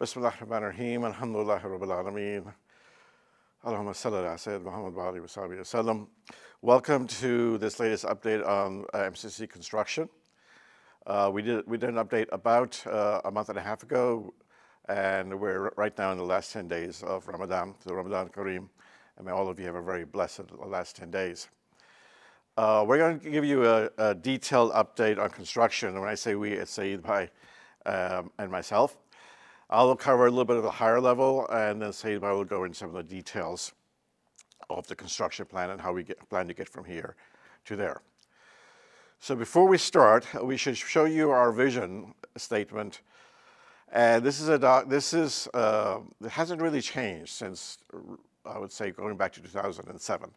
بسم الله الرحمن الرحيم الحمد لله رب العالمين اللهم صل على سيدنا محمد وعلى وصحبه وسلم Welcome to this latest update on uh, MCC construction. Uh, we, did, we did an update about uh, a month and a half ago, and we're right now in the last 10 days of Ramadan, the Ramadan Kareem, and may all of you have a very blessed last 10 days. Uh, we're going to give you a, a, detailed update on construction. When I say we, it's Saeed Bhai um, and myself. I'll cover a little bit of the higher level, and then Saeed will go into some of the details of the construction plan and how we get, plan to get from here to there. So before we start, we should show you our vision statement. And this is a doc, this is uh, it hasn't really changed since I would say going back to 2007.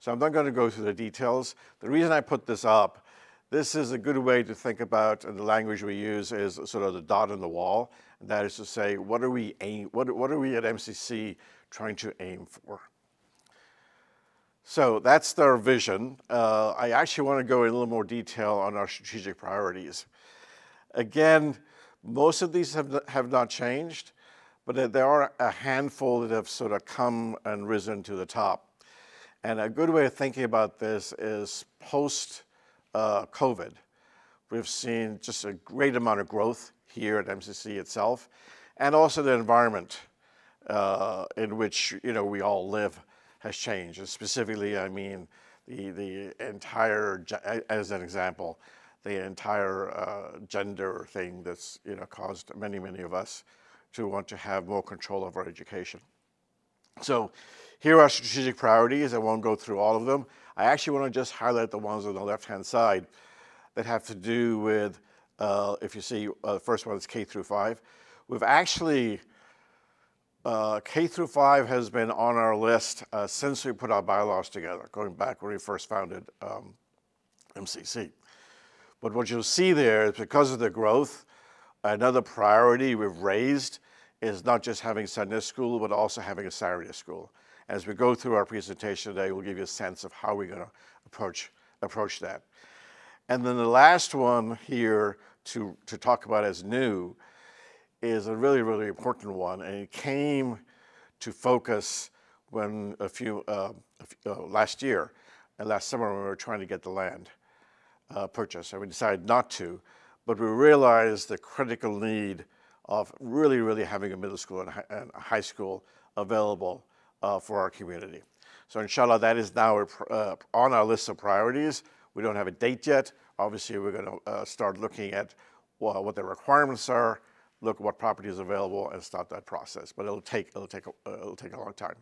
So I'm not going to go through the details. The reason I put this up, this is a good way to think about, and the language we use is sort of the dot on the wall. And that is to say, what are we aim, what, what are we at MCC trying to aim for? So that's their vision. Uh, I actually want to go in a little more detail on our strategic priorities. Again, most of these have, have not changed, but there are a handful that have sort of come and risen to the top. And a good way of thinking about this is post uh, COVID. We've seen just a great amount of growth here at MCC itself, and also the environment uh, in which you know we all live has changed. And specifically, I mean the the entire, as an example, the entire uh, gender thing that's you know caused many many of us to want to have more control of our education. So here are strategic priorities. I won't go through all of them. I actually want to just highlight the ones on the left-hand side that have to do with uh, if you see, uh, the first one is K through five. We've actually, uh, K through five has been on our list uh, since we put our bylaws together, going back when we first founded um, MCC. But what you'll see there is because of the growth, another priority we've raised is not just having Sunday school, but also having a Saturday school. As we go through our presentation today, we'll give you a sense of how we're going to approach, approach that. And then the last one here to, to talk about as new is a really, really important one. And it came to focus when a few, uh, a few uh, last year and last summer when we were trying to get the land uh, purchased. And we decided not to, but we realized the critical need of really, really having a middle school and, high school available uh, for our community. So inshallah, that is now uh, on our list of priorities. We don't have a date yet. Obviously, we're going to uh, start looking at well, what the requirements are, look at what property is available, and start that process. But it'll take it'll take a, uh, it'll take a long time.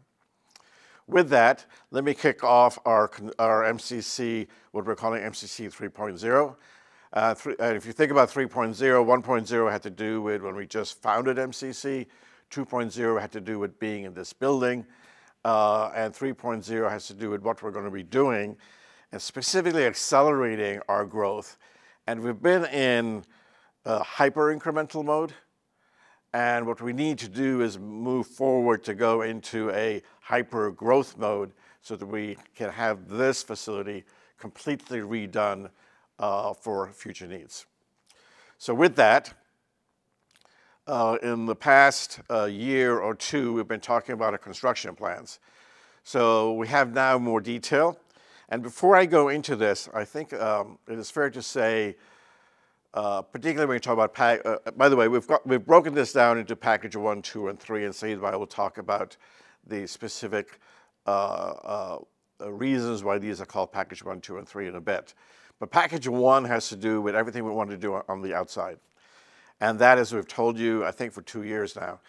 With that, let me kick off our our MCC, what we're calling MCC 3.0. Uh, three, uh, if you think about 3.0, 1.0 had to do with when we just founded MCC, 2.0 had to do with being in this building, uh, and 3.0 has to do with what we're going to be doing and specifically accelerating our growth. And we've been in a hyper incremental mode. And what we need to do is move forward to go into a hyper growth mode so that we can have this facility completely redone uh, for future needs. So with that, uh, in the past uh, year or two, we've been talking about our construction plans. So we have now more detail. And before I go into this, I think um, it is fair to say, uh, particularly when you talk about, pack, uh, by the way, we've, got, we've broken this down into package one, two, and three, and Saeed I will talk about the specific uh, uh, reasons why these are called package one, two, and three in a bit. But package one has to do with everything we want to do on the outside. And that, as we've told you, I think for two years now,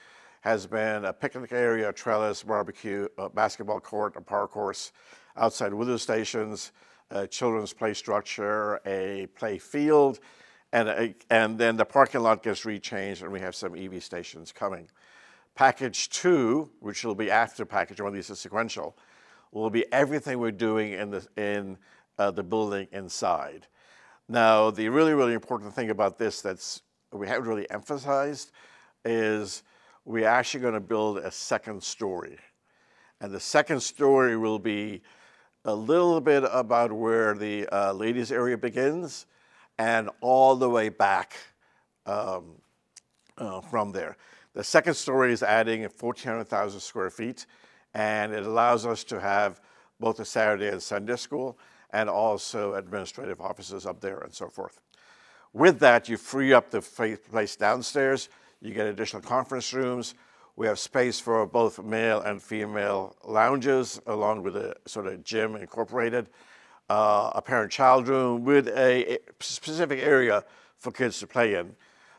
has been a picnic area, a trellis, barbecue, a basketball court, a park course, outside weather stations, a children's play structure, a play field, and, a, and then the parking lot gets rechanged and we have some EV stations coming. Package two, which will be after package one, these are sequential, will be everything we're doing in the, in, uh, the building inside. Now, the really, really important thing about this that's we haven't really emphasized is we're actually going to build a second story. And the second story will be a little bit about where the uh, ladies area begins and all the way back um, uh, from there. The second story is adding 1,400,000 square feet, and it allows us to have both a Saturday and Sunday school and also administrative offices up there and so forth. With that, you free up the place downstairs, you get additional conference rooms, we have space for both male and female lounges, along with a sort of gym incorporated, uh, a parent-child room with a specific area for kids to play in,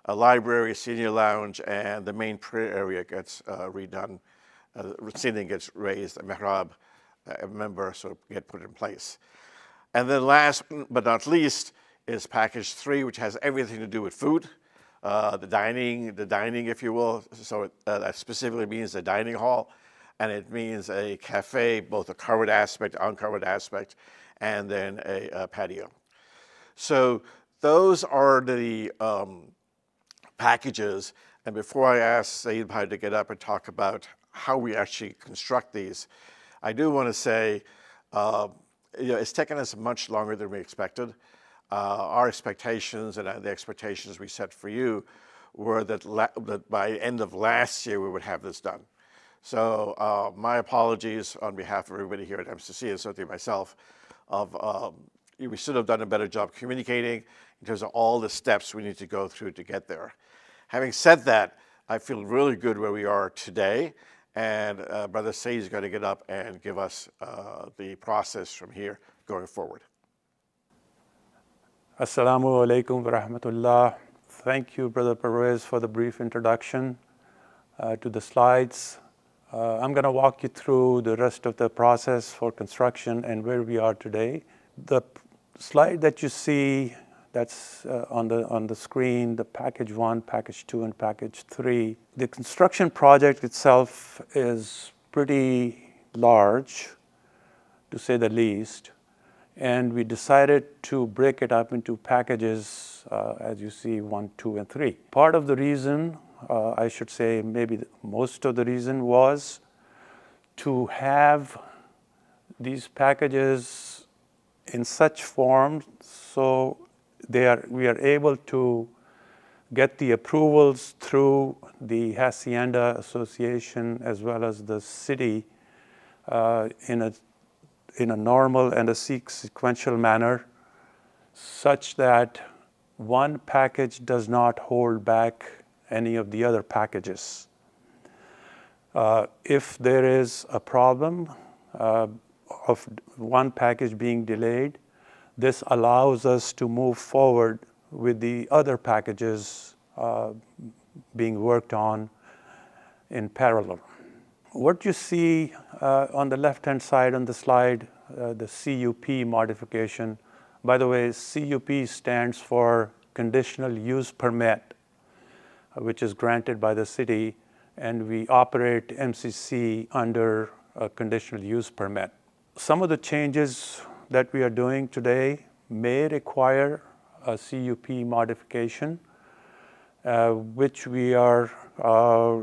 a library, senior lounge, and the main prayer area gets uh, redone. Uh, seating gets raised, a mihrab, a minbar sort of get put in place. And then last but not least is package three, which has everything to do with food. Uh, the dining, the dining, if you will. So uh, that specifically means a dining hall, and it means a cafe, both a covered aspect, uncovered aspect, and then a, a patio. So those are the um, packages. And before I ask Saeed Bhai to get up and talk about how we actually construct these, I do want to say, uh, you know, it's taken us much longer than we expected. Uh, our expectations and uh, the expectations we set for you were that, that by end of last year we would have this done. So uh, my apologies on behalf of everybody here at MCC and certainly myself of um, we should have done a better job communicating in terms of all the steps we need to go through to get there. Having said that, I feel really good where we are today and uh, Brother Saeed is going to get up and give us uh, the process from here going forward. Assalamu alaikum wa rahmatullah. Thank you, Brother Pervez, for the brief introduction uh, to the slides. Uh, I'm going to walk you through the rest of the process for construction and where we are today. The slide that you see that's uh, on, the, on the screen, the package one, package two, and package three. The construction project itself is pretty large, to say the least and we decided to break it up into packages, uh, as you see, one, two, and three. Part of the reason, uh, I should say, maybe most of the reason was to have these packages in such form so are, we are able to get the approvals through the Hacienda Association as well as the city uh, in a in a normal and a sequential manner such that one package does not hold back any of the other packages. Uh, if there is a problem uh, of one package being delayed, this allows us to move forward with the other packages uh, being worked on in parallel. What you see uh, on the left-hand side on the slide, uh, the CUP modification. By the way, CUP stands for Conditional Use Permit, which is granted by the city, and we operate MCC under a conditional use permit. Some of the changes that we are doing today may require a CUP modification, uh, which we are uh,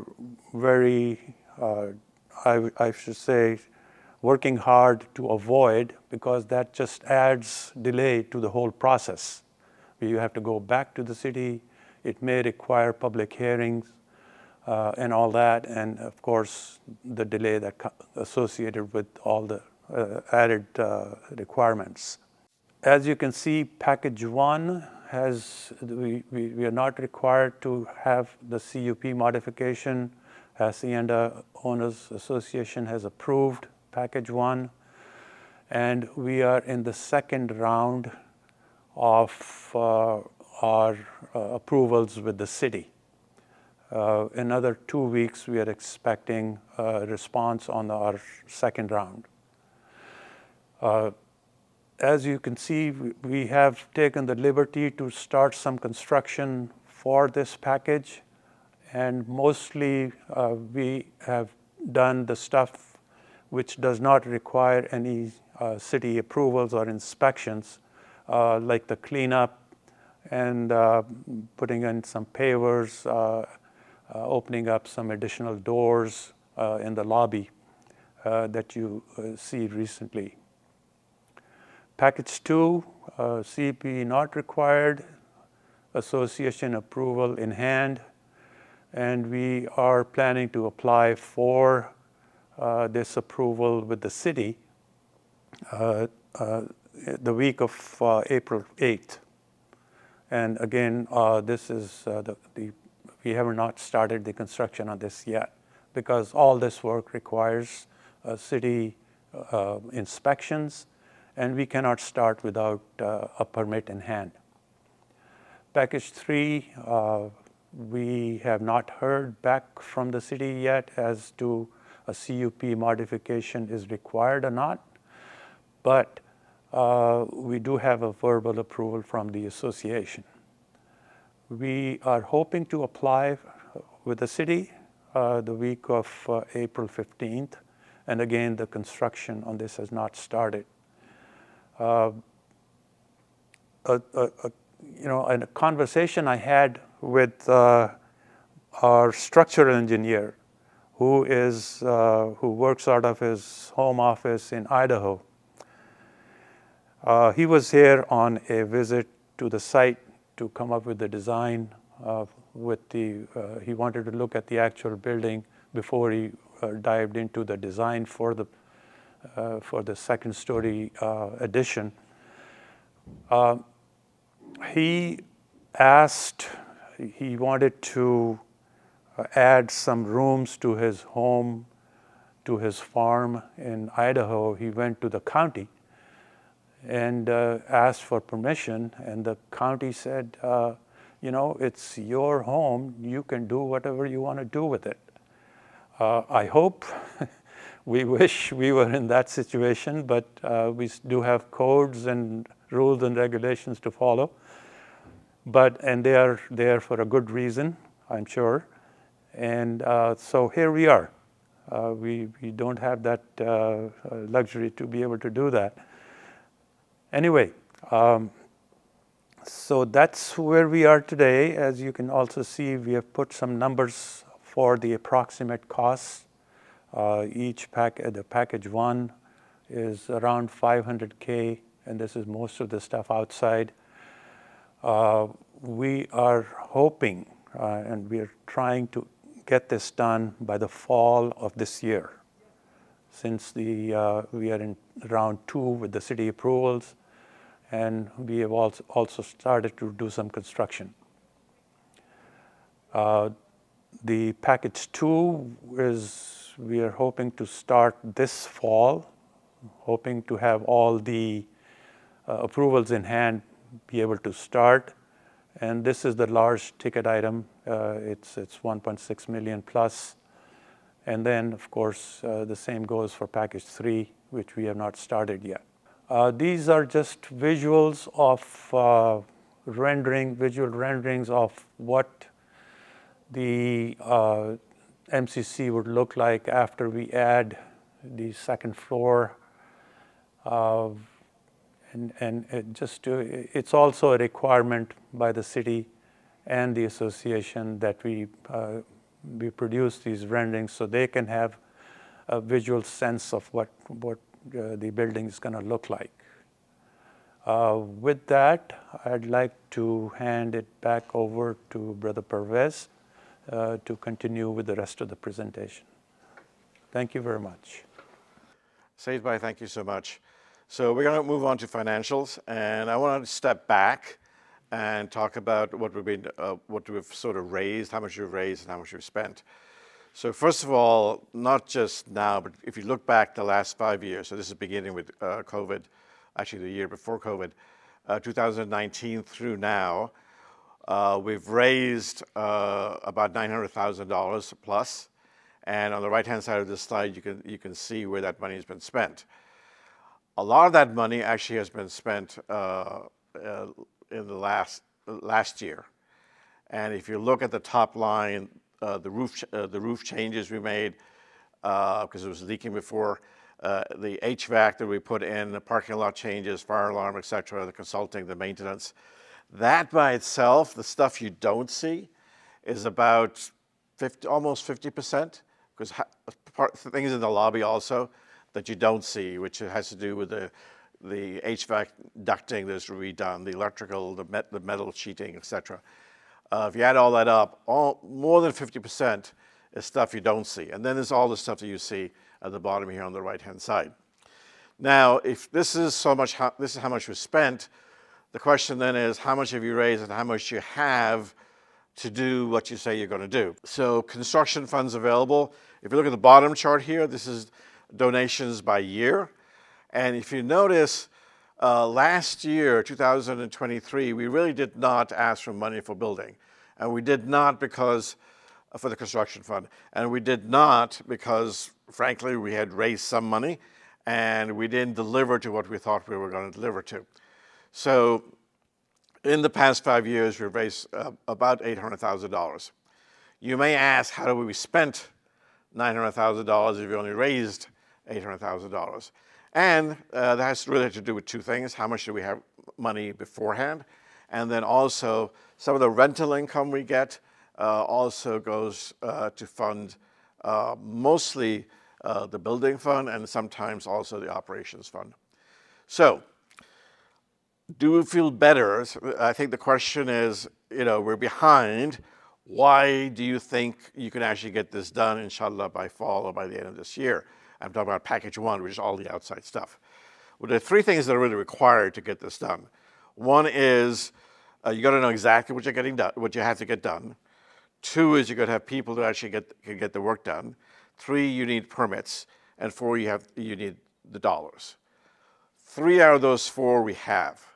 very uh, I, I should say, working hard to avoid because that just adds delay to the whole process. You have to go back to the city. It may require public hearings uh, and all that, and of course, the delay that associated with all the added uh, requirements. As you can see, package one has, we, we, we are not required to have the CUP modification Hacienda Owners Association has approved package one, and we are in the second round of uh, our uh, approvals with the city. Uh, another two weeks, we are expecting a response on our second round. Uh, as you can see, we have taken the liberty to start some construction for this package and mostly uh, we have done the stuff which does not require any uh, city approvals or inspections, uh, like the cleanup and uh, putting in some pavers, uh, uh, opening up some additional doors in the lobby that you see recently. Package two, CP not required, association approval in hand, and we are planning to apply for uh, this approval with the city uh, uh, the week of uh, April 8th. And again, uh, this is the, the, we have not started the construction on this yet because all this work requires city inspections and we cannot start without a permit in hand. Package three, uh, we have not heard back from the city yet as to a CUP modification is required or not, but uh, we do have a verbal approval from the association. We are hoping to apply with the city uh, the week of uh, April 15th, and again, the construction on this has not started. Uh, a, a, a you know, in a conversation I had with uh, our structural engineer, who is uh, who works out of his home office in Idaho. Uh, he was here on a visit to the site to come up with the design. with the uh, he wanted to look at the actual building before he uh, dived into the design for the uh, for the second story addition he asked, he wanted to uh, add some rooms to his home, to his farm in Idaho. He went to the county and uh, asked for permission, and the county said, uh, you know, it's your home, you can do whatever you want to do with it. Uh, I hope, we wish we were in that situation, but uh, we do have codes and rules and regulations to follow but and they are there for a good reason, I'm sure. And uh, so here we are. Uh, we, we don't have that uh, luxury to be able to do that. Anyway, um, so that's where we are today. As you can also see, we have put some numbers for the approximate costs. Uh, each pack, the package one is around 500K, and this is most of the stuff outside. Uh, we are hoping uh, and we are trying to get this done by the fall of this year. Since the, uh, we are in round two with the city approvals, and we have also, also started to do some construction. Uh, the package two is we are hoping to start this fall, hoping to have all the uh, approvals in hand be able to start. And this is the large ticket item. Uh, it's it's 1.6 million plus. And then, of course, uh, the same goes for package three, which we have not started yet. Uh, these are just visuals of uh, rendering, visual renderings of what the uh, MCC would look like after we add the second floor and, and it just to, it's also a requirement by the city and the association that we, uh, we produce these renderings so they can have a visual sense of what, what uh, the building is going to look like. Uh, with that, I'd like to hand it back over to Brother Pervez to continue with the rest of the presentation. Thank you very much. Saeed Bhai, thank you so much. So we're going to move on to financials, and I want to step back and talk about what we've been, uh, what we've sort of raised, how much we've raised, and how much we've spent. So first of all, not just now, but if you look back the last five years, so this is beginning with uh, COVID, actually the year before COVID, uh, 2019 through now, uh, we've raised uh, about $900,000 plus, and on the right-hand side of this slide, you can, you can see where that money has been spent. A lot of that money actually has been spent uh, uh, in the last last year. And if you look at the top line, uh, the roof uh, the roof changes we made because it was leaking before, the HVAC that we put in, the parking lot changes, fire alarm, etc., the consulting, the maintenance, that by itself, the stuff you don't see, is about 50, almost 50 percent because things in the lobby also that you don't see, which has to do with the, the HVAC ducting that's redone, the electrical, the, met, the metal sheeting, etc. uh, if you add all that up, all, more than 50% is stuff you don't see. And then there's all the stuff that you see at the bottom here on the right-hand side. Now, if this is so much, how, this is how much was spent, the question then is how much have you raised and how much you have to do what you say you're going to do. So construction funds available. If you look at the bottom chart here, this is donations by year. And if you notice, uh, last year, 2023, we really did not ask for money for building. And we did not because, uh, for the construction fund. And we did not because, frankly, we had raised some money and we didn't deliver to what we thought we were going to deliver to. So in the past five years, we've raised uh, about $800,000. You may ask, how do we spent $900,000 if you only raised $800,000? And uh, that has really to do with two things. How much do we have money beforehand? And then also, some of the rental income we get uh, also goes uh, to fund uh, mostly uh, the building fund and sometimes also the operations fund. So, do we feel better? I think the question is, you know, we're behind. Why do you think you can actually get this done, inshallah, by fall or by the end of this year? I'm talking about package one, which is all the outside stuff. Well, there are three things that are really required to get this done. One is uh, you got to know exactly what you're getting done, what you have to get done. Two is you got to have people to actually get can get the work done. Three, you need permits, and four, you have you need the dollars. Three out of those four we have.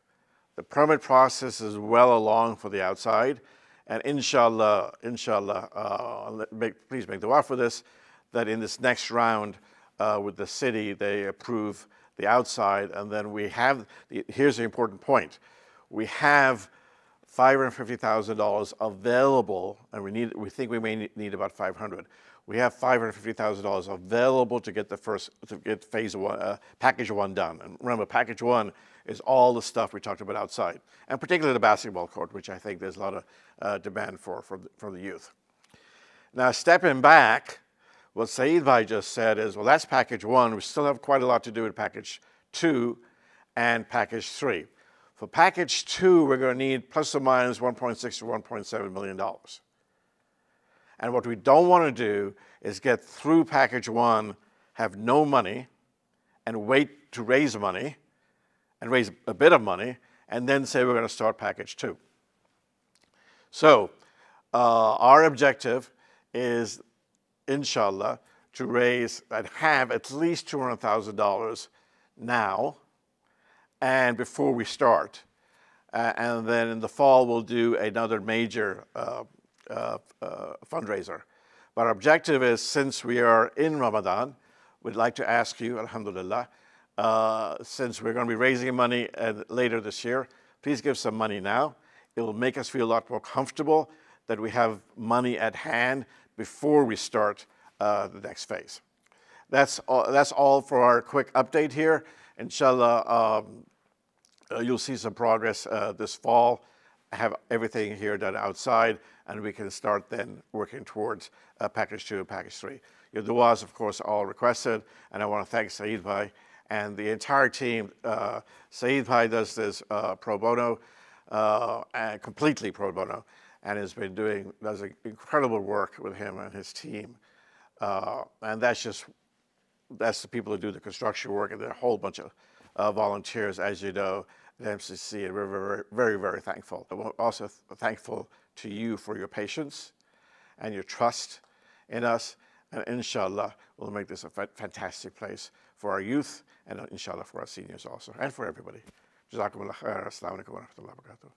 The permit process is well along for the outside, and inshallah, inshallah, uh, make, please make the offer for this, that in this next round uh, with the city, they approve the outside, and then we have, here's the important point. We have $550,000 available, and we need, we think we may need about 500. We have $550,000 available to get the first, to get phase one, uh, package one done. And remember, package one is all the stuff we talked about outside, and particularly the basketball court, which I think there's a lot of uh, demand for, for the, for the youth. Now, stepping back, what Saeed Bhai just said is, well, that's package one. We still have quite a lot to do with package two and package three. For package two, we're going to need plus or minus minus 1.6 to 1.7 million dollars. And what we don't want to do is get through package one, have no money, and wait to raise money, and raise a bit of money, and then say we're going to start package two. So uh, our objective is inshallah, to raise and have at least $200,000 now and before we start. Uh, and then in the fall, we'll do another major uh, uh, uh, fundraiser. But our objective is, since we are in Ramadan, we'd like to ask you, alhamdulillah, uh, since we're going to be raising money later this year, please give some money now. It will make us feel a lot more comfortable that we have money at hand before we start uh, the next phase. That's all, that's all for our quick update here. Inshallah, um, uh, you'll see some progress uh, this fall. Have everything here done outside, and we can start then working towards uh, package two and package three. Your duas, of course, all requested, and I want to thank Saeed Bhai and the entire team. Uh, Saeed Bhai does this uh, pro bono, uh, and completely pro bono and has been doing does incredible work with him and his team. Uh, and that's just that's the people who do the construction work, and there are a whole bunch of uh, volunteers, as you know, at MCC, and we're very, very, very thankful. We're also thankful to you for your patience and your trust in us, and inshallah, we'll make this a fantastic place for our youth, and uh, inshallah for our seniors also, and for everybody. Jazakumullah khair. Assalamu alaikum wa rahmatullahi wa barakatuh.